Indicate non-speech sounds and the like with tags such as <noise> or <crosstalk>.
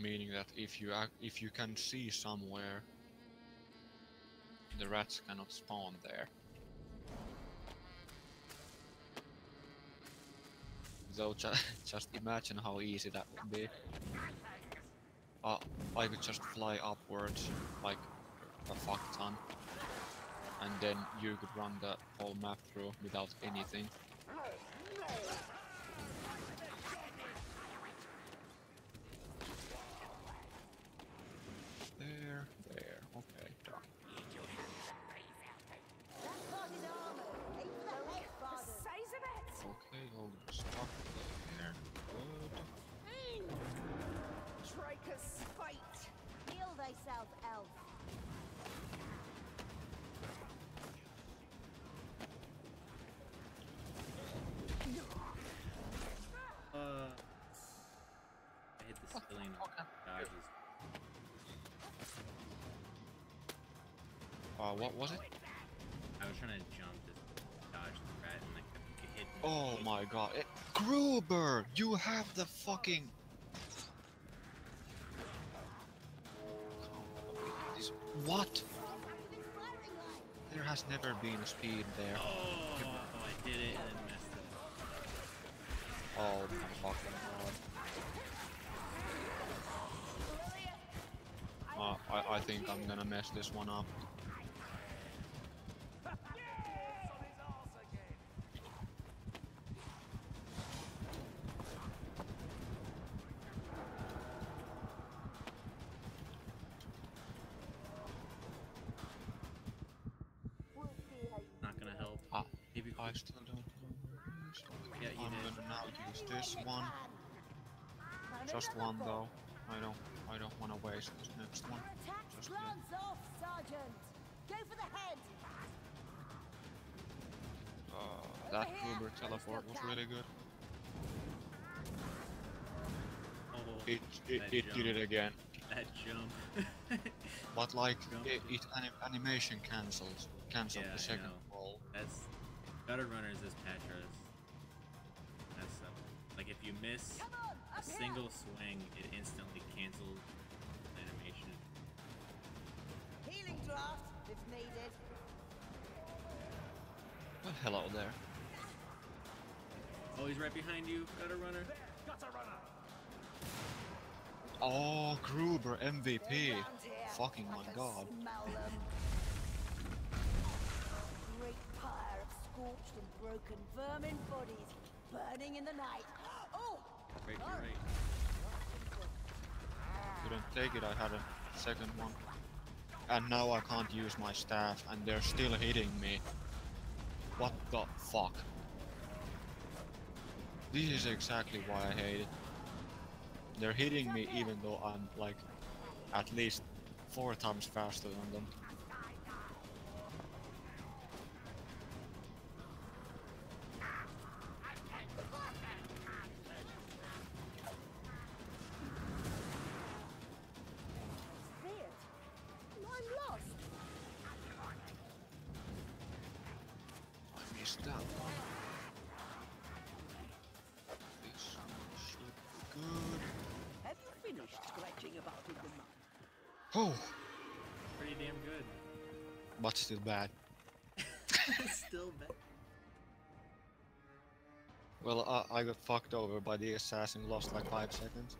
meaning that if you ac- if you can see somewhere, the rats cannot spawn there. Though ju- <laughs> just imagine how easy that would be. Uh, I could just fly upwards like a fuck ton, and then you could run the whole map through without anything. Hit the ceiling. Dodges. Uh, what was it? I was trying to jump to dodge the rat and I kept getting hit. Oh my god. It, Gruber! You have the fucking. What? There has never been a speed there. Oh, I did it and then messed it up. Oh my fucking god. Uh, I, think I'm gonna mess this one up. Not gonna help. Ah, Maybe I still don't know. Yeah, you I'm did. gonna now use this one. Just one though. I don't I don't wanna waste this next one. Attack Just glance off, Sergeant. Go for the head. Uh, that Uber teleport was really good. Oh, It it, That it did it again. that jump. <laughs> <laughs> But like it, it anim animation cancels cancelled Yeah, the second know. roll. That's gutter runners is Patras. That's uh, like if you miss on, a up here. single swing, it instantly cancels if needed. Well, hello there. Oh, he's right behind you, gutter runner. Oh, Gruber MVP. They're round. Fucking I my god. Great pyre of scorched and broken vermin bodies burning in the night. Oh, Right, you're right. Couldn't take it. I had a second one. And now I can't use my staff, and they're still hitting me. What the fuck? This is exactly why I hate it. They're hitting me even though I'm like at least four times faster than them. I missed that one. This should be good. Have you finished scratching about in the mud? Oh, Pretty damn good. but still bad. <laughs> Still bad. Well, I, I got fucked over by the assassin, lost like 5 seconds.